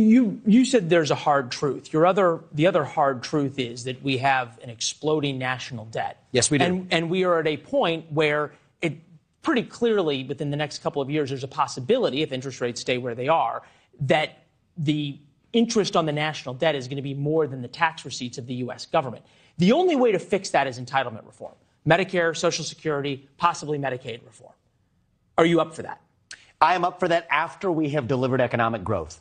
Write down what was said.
You you said there's a hard truth. Your other the other hard truth is that we have an exploding national debt. Yes, we do. And and we are at a point where it pretty clearly within the next couple of years there's a possibility if interest rates stay where they are that the interest on the national debt is going to be more than the tax receipts of the US government. The only way to fix that is entitlement reform. Medicare, Social Security, possibly Medicaid reform. Are you up for that? I am up for that after we have delivered economic growth.